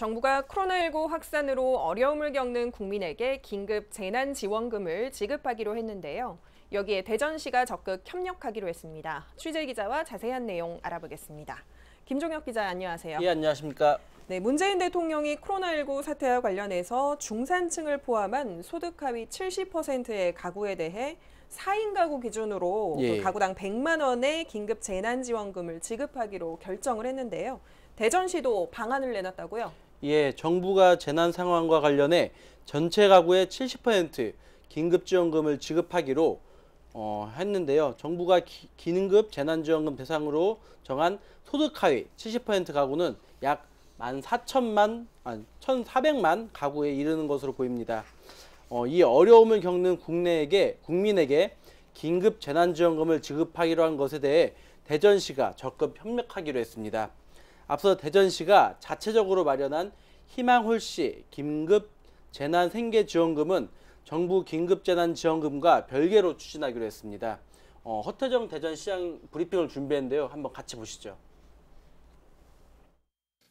정부가 코로나19 확산으로 어려움을 겪는 국민에게 긴급 재난지원금을 지급하기로 했는데요. 여기에 대전시가 적극 협력하기로 했습니다. 취재 기자와 자세한 내용 알아보겠습니다. 김종혁 기자 안녕하세요. 예, 안녕하십니까. 네, 문재인 대통령이 코로나19 사태와 관련해서 중산층을 포함한 소득 하위 70%의 가구에 대해 4인 가구 기준으로 예. 그 가구당 100만 원의 긴급 재난지원금을 지급하기로 결정을 했는데요. 대전시도 방안을 내놨다고요? 예, 정부가 재난 상황과 관련해 전체 가구의 70% 긴급 지원금을 지급하기로 어, 했는데요. 정부가 기, 긴급 재난지원금 대상으로 정한 소득 하위 70% 가구는 약 14,000만, 아니 1,400만 가구에 이르는 것으로 보입니다. 어, 이 어려움을 겪는 국내에게 국민에게 긴급 재난지원금을 지급하기로 한 것에 대해 대전시가 적극 협력하기로 했습니다. 앞서 대전시가 자체적으로 마련한 희망홀씨 긴급 재난 생계 지원금은 정부 긴급 재난 지원금과 별개로 추진하기로 했습니다. 어, 허태정 대전시장 브리핑을 준비했는데요. 한번 같이 보시죠.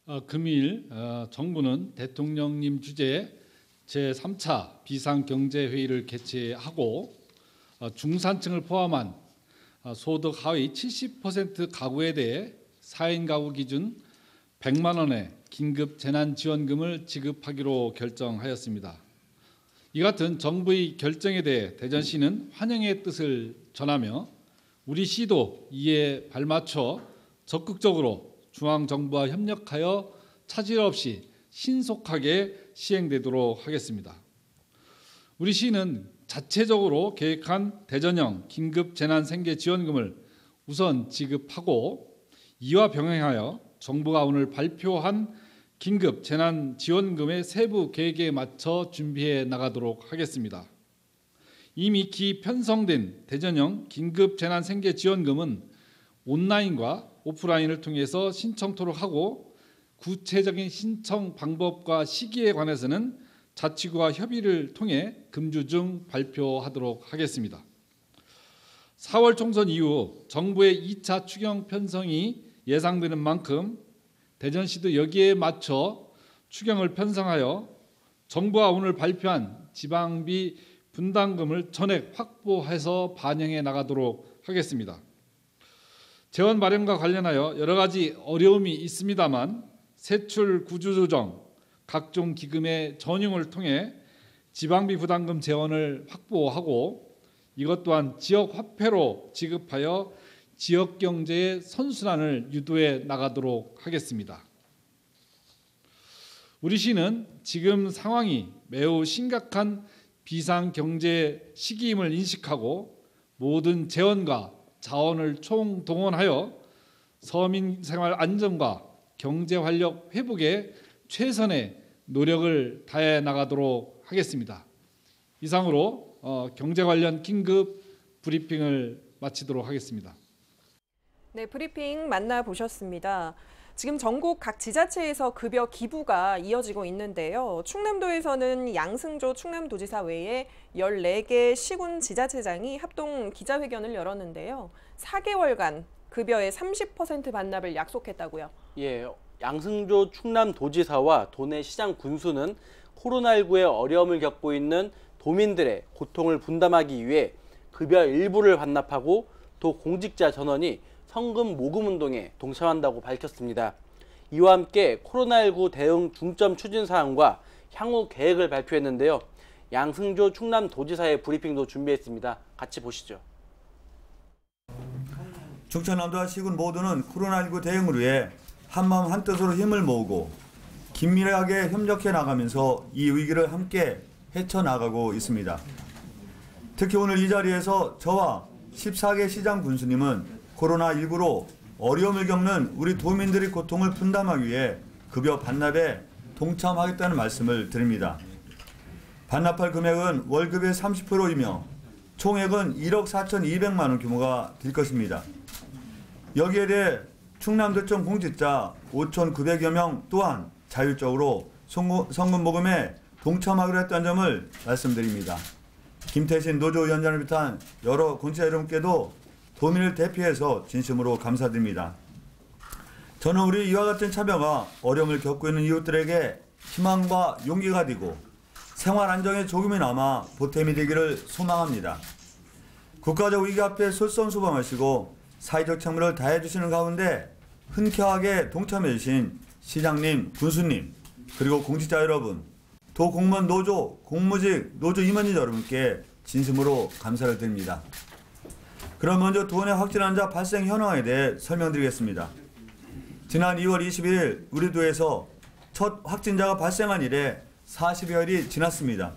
어, 금일 어, 정부는 대통령님 주재의 제3차 비상경제회의를 개최하고 어, 중산층을 포함한 어, 소득 하위 70% 가구에 대해 4인 가구 기준 100만 원의 긴급 재난 지원금을 지급하기로 결정하였습니다. 이 같은 정부의 결정에 대해 대전시는 환영의 뜻을 전하며 우리 시도 이에 발맞춰 적극적으로 중앙 정부와 협력하여 차질 없이 신속하게 시행되도록 하겠습니다. 우리 시는 자체적으로 계획한 대전형 긴급 재난 생계 지원금을 우선 지급하고 이와 병행하여 정부가 오늘 발표한 긴급 재난 지원금의 세부 계획에 맞춰 준비해 나가도록 하겠습니다. 이미 기 편성된 대전형 긴급 재난 생계 지원금은 온라인과 오프라인을 통해서 신청토록 하고 구체적인 신청 방법과 시기에 관해서는 자치구와 협의를 통해 금주 중 발표하도록 하겠습니다. 4월 총선 이후 정부의 2차 추경 편성이 예상되는 만큼 대전시도 여기에 맞춰 추경을 편성하여 정부가 오늘 발표한 지방비 분담금을 전액 확보해서 반영해 나가도록 하겠습니다. 재원 마련과 관련하여 여러 가지 어려움이 있습니다만 세출 구조조정, 각종 기금의 전용을 통해 지방비 부담금 재원을 확보하고 이것 또한 지역 화폐로 지급하여 지역 경제의 선순환을 유도해 나가도록 하겠습니다. 우리 시는 지금 상황이 매우 심각한 비상 경제 시기임을 인식하고 모든 재원과 자원을 총동원하여 서민 생활 안정과 경제 활력 회복에 최선의 노력을 다해 나가도록 하겠습니다. 이상으로 어, 경제 관련 긴급 브리핑을 마치도록 하겠습니다. 네, 브리핑 만나보셨습니다. 지금 전국 각 지자체에서 급여 기부가 이어지고 있는데요. 충남도에서는 양승조 충남도지사 외에 14개 시군 지자체장이 합동 기자회견을 열었는데요. 4개월간 급여의 30% 반납을 약속했다고요. 예, 양승조 충남도지사와 도내 시장 군수는 코로나19의 어려움을 겪고 있는 도민들의 고통을 분담하기 위해 급여 일부를 반납하고 또 공직자 전원이 성금 모금 운동에 동참한다고 밝혔습니다. 이와 함께 코로나19 대응 중점 추진 사항과 향후 계획을 발표했는데요. 양승조 충남 도지사의 브리핑도 준비했습니다. 같이 보시죠. 충청남도와 시군 모두는 코로나19 대응을 위해 한마음 한뜻으로 힘을 모으고 긴밀하게 협력해 나가면서 이 위기를 함께 헤쳐나가고 있습니다. 특히 오늘 이 자리에서 저와 14개 시장 군수님은 코로나19로 어려움을 겪는 우리 도민들의 고통을 분담하기 위해 급여 반납에 동참하겠다는 말씀을 드립니다. 반납할 금액은 월급의 30%이며 총액은 1억 4,200만 원 규모가 될 것입니다. 여기에 대해 충남도청 공직자 5,900여 명 또한 자율적으로 성금 모금에 동참하기로 했다는 점을 말씀드립니다. 김태신 노조위원장을 비롯한 여러 공직자 여러분께도 도민을 대표해서 진심으로 감사드립니다. 저는 우리 이와 같은 참여가 어려움을 겪고 있는 이웃들에게 희망과 용기가 되고 생활 안정에 조금이나마 보탬이 되기를 소망합니다. 국가적 위기 앞에 솔선수범하시고 사회적 책무를 다해 주시는 가운데 흔쾌하게 동참해 주신 시장님, 군수님, 그리고 공직자 여러분, 도 공무원 노조, 공무직 노조 임원진 여러분께 진심으로 감사를 드립니다. 그럼 먼저 도내 확진 환자 발생 현황에 대해 설명드리겠습니다. 지난 2월 22일 우리 도에서 첫 확진자가 발생한 이래 40여일이 지났습니다.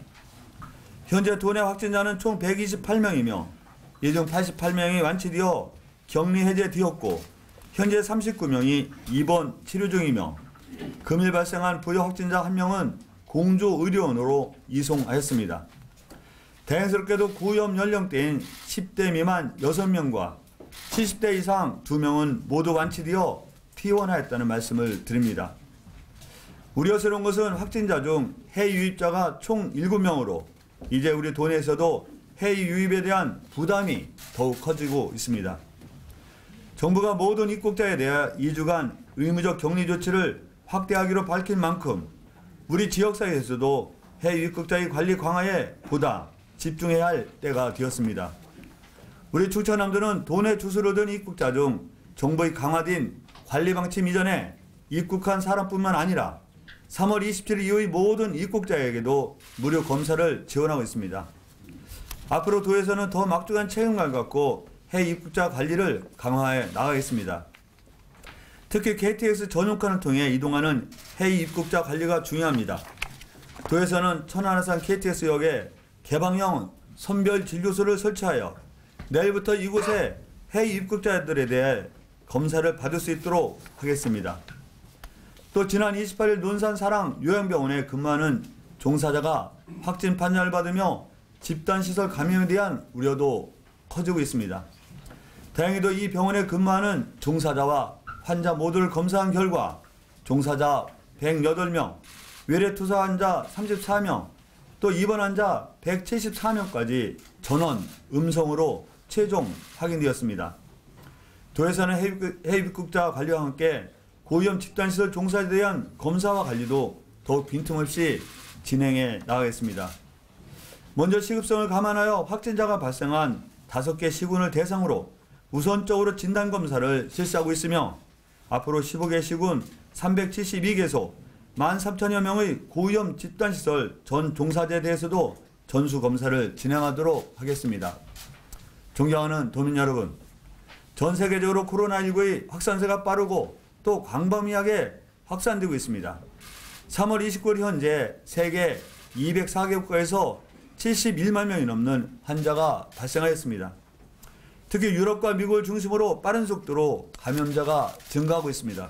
현재 도내 확진자는 총 128명이며 이중 88명이 완치되어 격리 해제되었고 현재 39명이 입원 치료 중이며 금일 발생한 부여 확진자 1명은 공조 의료원으로 이송하였습니다. 다행스럽게도 고위험 연령대인 10대 미만 6명과 70대 이상 2명은 모두 완치되어 퇴원하였다는 말씀을 드립니다. 우려스러운 것은 확진자 중 해외 유입자가 총 7명으로 이제 우리 도내에서도 해외 유입에 대한 부담이 더욱 커지고 있습니다. 정부가 모든 입국자에 대해 2주간 의무적 격리 조치를 확대하기로 밝힌 만큼 우리 지역사회에서도 해외 입국자의 관리 강화에 보다 집중해야 할 때가 되었습니다. 우리 충청남도는 도내 주소를 든 입국자 중 정부의 강화된 관리 방침 이전에 입국한 사람뿐만 아니라 3월 27일 이후의 모든 입국자에게도 무료 검사를 지원하고 있습니다. 앞으로 도에서는 더 막중한 책임감을 갖고 해외 입국자 관리를 강화해 나가겠습니다. 특히 KTX 전용칸을 통해 이동하는 해외 입국자 관리가 중요합니다. 도에서는 천안함산 KTX역에 개방형 선별 진료소를 설치하여 내일부터 이곳에 해외 입국자들에 대해 검사를 받을 수 있도록 하겠습니다. 또 지난 28일 논산 사랑 요양병원에 근무하는 종사자가 확진 판정을 받으며 집단시설 감염에 대한 우려도 커지고 있습니다. 다행히도 이 병원에 근무하는 종사자와 환자 모두를 검사한 결과 종사자 108명, 외래투사 환자 34명, 또 입원 환자 174명까지 전원 음성으로 최종 확인되었습니다. 도에서는 해입국자 관리와 함께 고위험 집단시설 종사에 대한 검사와 관리도 더욱 빈틈없이 진행해 나가겠습니다. 먼저 시급성을 감안하여 확진자가 발생한 다섯 개 시군을 대상으로 우선적으로 진단검사를 실시하고 있으며 앞으로 15개 시군 372개소 13,000여 명의 고위험 집단시설 전 종사자에 대해서도 전수검사를 진행하도록 하겠습니다. 존경하는 도민 여러분, 전 세계적으로 코로나19의 확산세가 빠르고 또 광범위하게 확산되고 있습니다. 3월 29일 현재 세계 204개 국가에서 71만 명이 넘는 환자가 발생하였습니다. 특히 유럽과 미국을 중심으로 빠른 속도로 감염자가 증가하고 있습니다.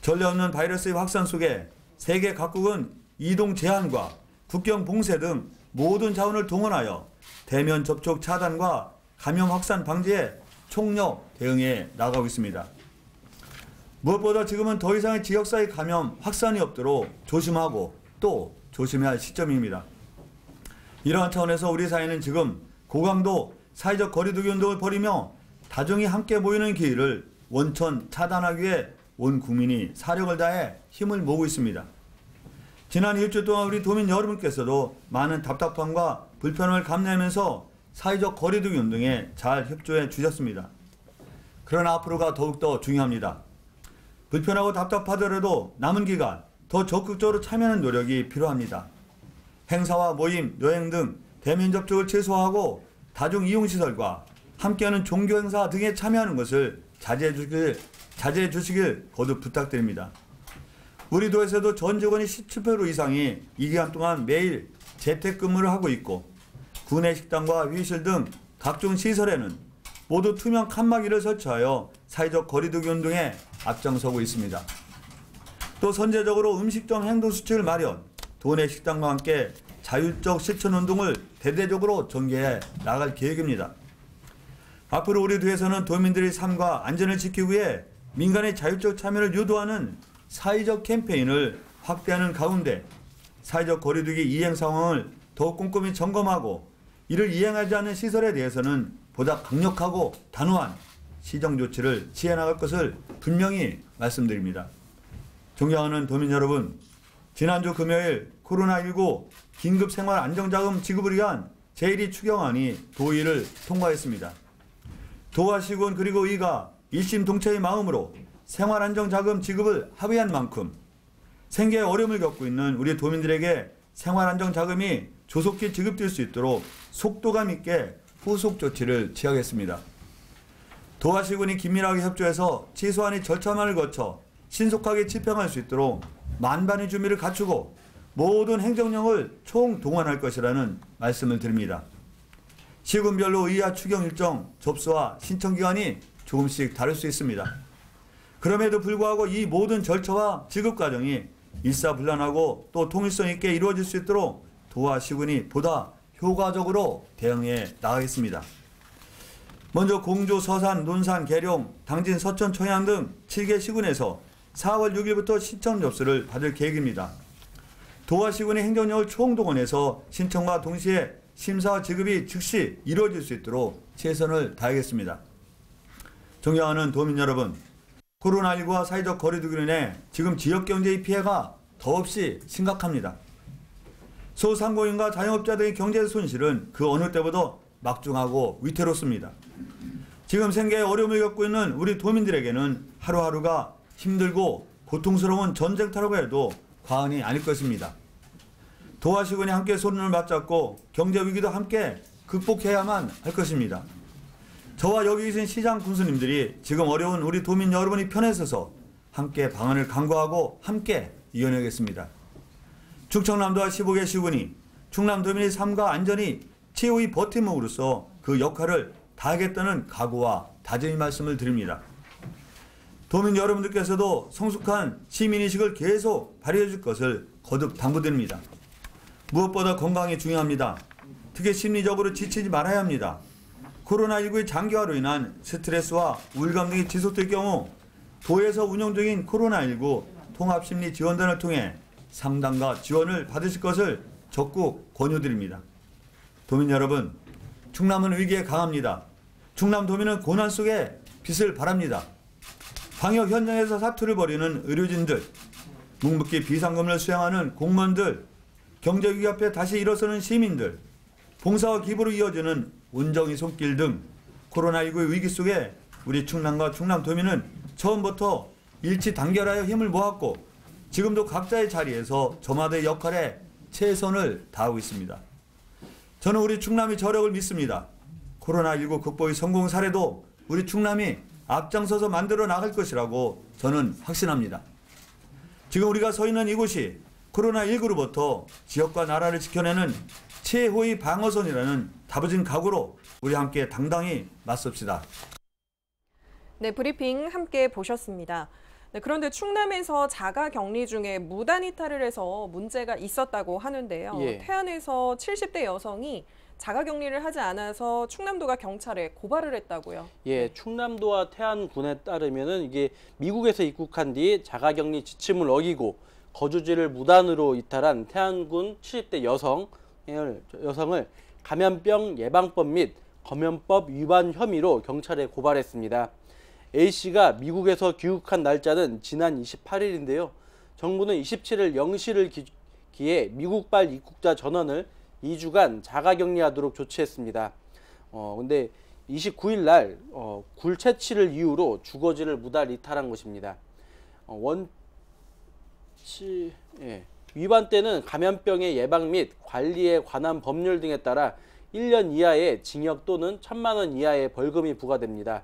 전례 없는 바이러스의 확산 속에 세계 각국은 이동 제한과 국경 봉쇄 등 모든 자원을 동원하여 대면 접촉 차단과 감염 확산 방지에 총력 대응해 나가고 있습니다. 무엇보다 지금은 더 이상의 지역사회 감염 확산이 없도록 조심하고 또 조심해야 할 시점입니다. 이러한 차원에서 우리 사회는 지금 고강도 사회적 거리두기 운동을 벌이며 다중이 함께 모이는 기회를 원천 차단하기 위해 온 국민이 사력을 다해 힘을 모으고 있습니다. 지난 일주 동안 우리 도민 여러분께서도 많은 답답함과 불편함을 감내하면서 사회적 거리두기 운동에 잘 협조해 주셨습니다. 그러나 앞으로가 더욱더 중요합니다. 불편하고 답답하더라도 남은 기간 더 적극적으로 참여하는 노력이 필요합니다. 행사와 모임, 여행 등 대면 접촉을 최소화하고 다중 이용시설과 함께하는 종교 행사 등에 참여하는 것을 자제해 주길, 자제해 주시길 거듭 부탁드립니다. 우리 도에서도 전 직원이 17% 이상이 이 기간 동안 매일 재택근무를 하고 있고 구내 식당과 회의실 등 각종 시설에는 모두 투명 칸막이를 설치하여 사회적 거리두기 운동에 앞장서고 있습니다. 또 선제적으로 음식점 행동 수칙을 마련, 도내 식당과 함께 자율적 실천 운동을 대대적으로 전개해 나갈 계획입니다. 앞으로 우리 도에서는 도민들의 삶과 안전을 지키기 위해 민간의 자율적 참여를 유도하는 사회적 캠페인을 확대하는 가운데 사회적 거리두기 이행 상황을 더욱 꼼꼼히 점검하고 이를 이행하지 않는 시설에 대해서는 보다 강력하고 단호한 시정 조치를 취해 나갈 것을 분명히 말씀드립니다. 존경하는 도민 여러분, 지난주 금요일 코로나19 긴급 생활 안정자금 지급을 위한 제1위 추경안이 도의를 통과했습니다. 도와 시군 그리고 의가 일심 동체의 마음으로 생활 안정자금 지급을 합의한 만큼 생계에 어려움을 겪고 있는 우리 도민들에게 생활 안정자금이 조속히 지급될 수 있도록 속도감 있게 후속 조치를 취하겠습니다. 도하시군이 긴밀하게 협조해서 최소한의 절차만을 거쳐 신속하게 집행할 수 있도록 만반의 준비를 갖추고 모든 행정력을 총동원할 것이라는 말씀을 드립니다. 시군별로 의아 추경 일정 접수와 신청 기간이 조금씩 다를 수 있습니다. 그럼에도 불구하고 이 모든 절차와 지급 과정이 일사불란하고 또 통일성 있게 이루어질 수 있도록 도와 시군이 보다 효과적으로 대응해 나가겠습니다. 먼저 공주, 서산, 논산, 계룡, 당진, 서천, 청양 등 7개 시군에서 4월 6일부터 신청 접수를 받을 계획입니다. 도와 시군의 행정력을 총동원해서 신청과 동시에 심사 지급이 즉시 이루어질 수 있도록 최선을 다하겠습니다. 존경하는 도민 여러분, 코로나19와 사회적 거리두기로 인해 지금 지역 경제의 피해가 더없이 심각합니다. 소상공인과 자영업자 등의 경제 손실은 그 어느 때보다 막중하고 위태롭습니다. 지금 생계에 어려움을 겪고 있는 우리 도민들에게는 하루하루가 힘들고 고통스러운 전쟁터라고 해도 과언이 아닐 것입니다. 도하시군이 함께 손을 맞잡고 경제 위기도 함께 극복해야만 할 것입니다. 저와 여기 계신 시장 군수님들이 지금 어려운 우리 도민 여러분이 편에 서서 함께 방안을 강구하고 함께 이겨내겠습니다. 충청남도와 15개 시군이 충남 도민의 삶과 안전이 최후의 버팀목으로서 그 역할을 다하겠다는 각오와 다짐의 말씀을 드립니다. 도민 여러분들께서도 성숙한 시민의식을 계속 발휘해 줄 것을 거듭 당부드립니다. 무엇보다 건강이 중요합니다. 특히 심리적으로 지치지 말아야 합니다. 코로나19의 장기화로 인한 스트레스와 우울감 등이 지속될 경우 도에서 운영 중인 코로나19 통합심리 지원단을 통해 상담과 지원을 받으실 것을 적극 권유드립니다. 도민 여러분, 충남은 위기에 강합니다. 충남 도민은 고난 속에 빛을 바랍니다. 방역 현장에서 사투를 벌이는 의료진들, 묵묵히 비상금을 수행하는 공무원들, 경제 위기 앞에 다시 일어서는 시민들, 봉사와 기부로 이어지는 운정의 손길 등 코로나19의 위기 속에 우리 충남과 충남 도민은 처음부터 일치 단결하여 힘을 모았고 지금도 각자의 자리에서 저마다의 역할에 최선을 다하고 있습니다. 저는 우리 충남이 저력을 믿습니다. 코로나19 극복의 성공 사례도 우리 충남이 앞장서서 만들어 나갈 것이라고 저는 확신합니다. 지금 우리가 서 있는 이곳이 코로나19로부터 지역과 나라를 지켜내는 최후의 방어선이라는 다부진 각오로 우리 함께 당당히 맞섭시다. 네, 브리핑 함께 보셨습니다. 네, 그런데 충남에서 자가 격리 중에 무단 이탈을 해서 문제가 있었다고 하는데요. 예. 태안에서 70대 여성이 자가 격리를 하지 않아서 충남도가 경찰에 고발을 했다고요. 예, 충남도와 태안군에 따르면은 이게 미국에서 입국한 뒤 자가 격리 지침을 어기고 거주지를 무단으로 이탈한 태안군 70대 여성을 여성을 감염병 예방법 및 검염법 위반 혐의로 경찰에 고발했습니다. A 씨가 미국에서 귀국한 날짜는 지난 28일인데요. 정부는 27일 0시를 기, 기해 미국발 입국자 전원을 2주간 자가격리하도록 조치했습니다. 어, 근데 29일 날 어, 굴 채취를 이유로 주거지를 무단 이탈한 것입니다. 어, 원 치 예. 위반 때는 감염병의 예방 및 관리에 관한 법률 등에 따라 1년 이하의 징역 또는 1천만 원 이하의 벌금이 부과됩니다.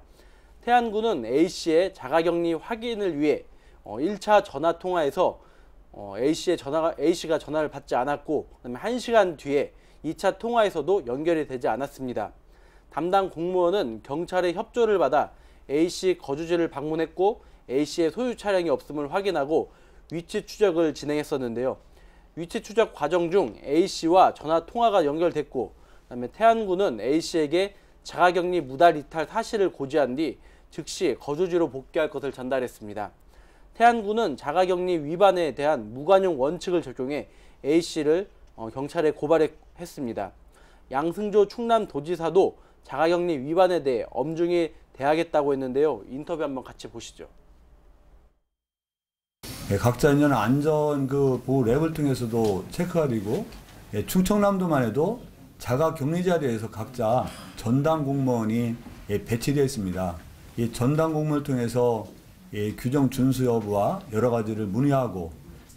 태안군은 A 씨의 자가격리 확인을 위해 어, 1차 전화 통화에서 어, A 씨의 전화가 A 씨가 전화를 받지 않았고 그다음에 1시간 뒤에 2차 통화에서도 연결이 되지 않았습니다. 담당 공무원은 경찰의 협조를 받아 A 씨 거주지를 방문했고 A 씨의 소유 차량이 없음을 확인하고 위치 추적을 진행했었는데요. 위치 추적 과정 중 A 씨와 전화 통화가 연결됐고 그다음에 태안군은 A 씨에게 자가격리 무단 이탈 사실을 고지한 뒤 즉시 거주지로 복귀할 것을 전달했습니다. 태안군은 자가격리 위반에 대한 무관용 원칙을 적용해 A 씨를 어, 경찰에 고발했습니다. 양승조 충남도지사도 자가격리 위반에 대해 엄중히 대하겠다고 했는데요. 인터뷰 한번 같이 보시죠. 예, 각자 있는 안전 그 보호 랩을 통해서도 체크가 되고 예, 충청남도만 해도 자가 격리자에 대해서 각자 전담 공무원이 예, 배치되어 있습니다. 이 전담 공무원을 통해서 예, 규정 준수 여부와 여러 가지를 문의하고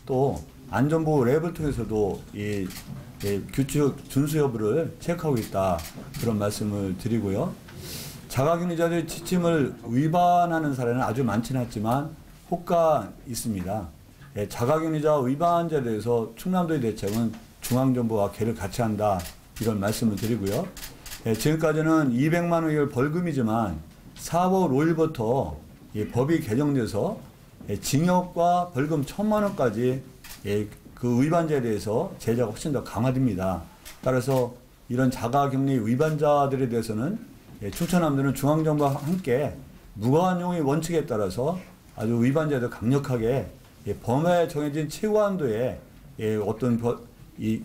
또 안전보호 랩을 통해서도 이 예, 규칙 준수 여부를 체크하고 있다 그런 말씀을 드리고요. 자가격리자들의 지침을 위반하는 사례는 아주 많지는 않지만 혹가 있습니다. 예, 자가격리자 위반자에 대해서 충남도의 대책은 중앙정부와 개를 같이 한다 이런 말씀을 드리고요. 예, 지금까지는 200만 원의 벌금이지만 4월 5일부터 이 법이 개정돼서 예, 징역과 벌금 1천만 원까지 예, 그 위반자에 대해서 제재가 훨씬 더 강화됩니다. 따라서 이런 자가격리 위반자들에 대해서는 예, 충청남도는 중앙정부와 함께 무관용의 원칙에 따라서 아주 위반자들 강력하게 예, 범에 정해진 최고한도의 예, 어떤 버- 이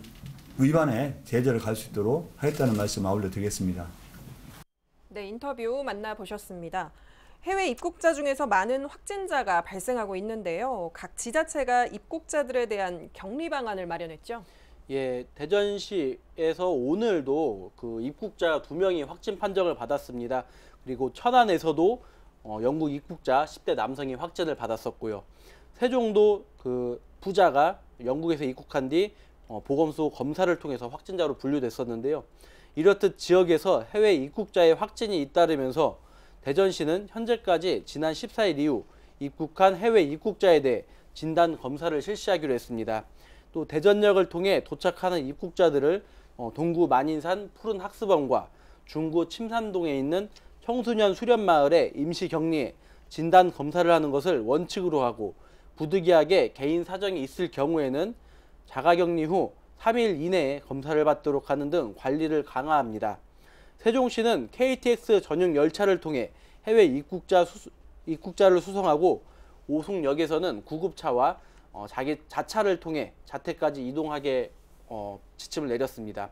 위반에 제재를 갈 수 있도록 하겠다는 말씀 아울러 드리겠습니다. 네, 인터뷰 만나보셨습니다. 해외 입국자 중에서 많은 확진자가 발생하고 있는데요. 각 지자체가 입국자들에 대한 격리 방안을 마련했죠. 예, 대전시에서 오늘도 그 입국자 두 명이 확진 판정을 받았습니다. 그리고 천안에서도 어, 영국 입국자 10대 남성이 확진을 받았었고요. 세종도 그 부자가 영국에서 입국한 뒤 어, 보건소 검사를 통해서 확진자로 분류됐었는데요. 이렇듯 지역에서 해외 입국자의 확진이 잇따르면서 대전시는 현재까지 지난 14일 이후 입국한 해외 입국자에 대해 진단 검사를 실시하기로 했습니다. 또 대전역을 통해 도착하는 입국자들을 어, 동구 만인산 푸른 학습원과 중구 침산동에 있는 청소년 수련 마을에 임시 격리해 진단 검사를 하는 것을 원칙으로 하고 부득이하게 개인 사정이 있을 경우에는 자가격리 후 3일 이내에 검사를 받도록 하는 등 관리를 강화합니다. 세종시는 KTX 전용 열차를 통해 해외 입국자 수, 입국자를 수송하고 오송역에서는 구급차와 어, 자기 자차를 통해 자택까지 이동하게 어, 지침을 내렸습니다.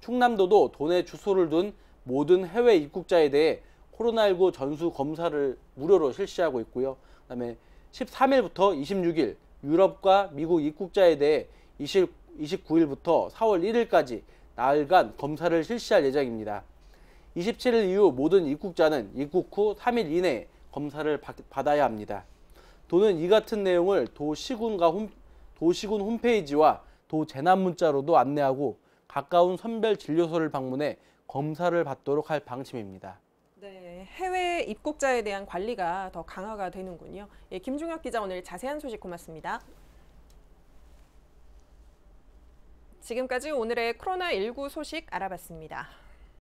충남도도 도내 주소를 둔 모든 해외 입국자에 대해 코로나19 전수 검사를 무료로 실시하고 있고요. 그다음에 13일부터 26일 유럽과 미국 입국자에 대해 20, 29일부터 4월 1일까지 나흘간 검사를 실시할 예정입니다. 27일 이후 모든 입국자는 입국 후 3일 이내에 검사를 받, 받아야 합니다. 도는 이 같은 내용을 도시군과 홈, 도시군 홈페이지와 도 재난 문자로도 안내하고 가까운 선별 진료소를 방문해 검사를 받도록 할 방침입니다. 네, 해외 입국자에 대한 관리가 더 강화가 되는군요. 예, 김종혁 기자 오늘 자세한 소식 고맙습니다. 지금까지 오늘의 코로나19 소식 알아봤습니다.